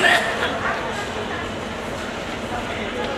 Thank you.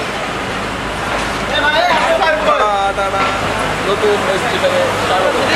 YouTube, Instagram, Instagram.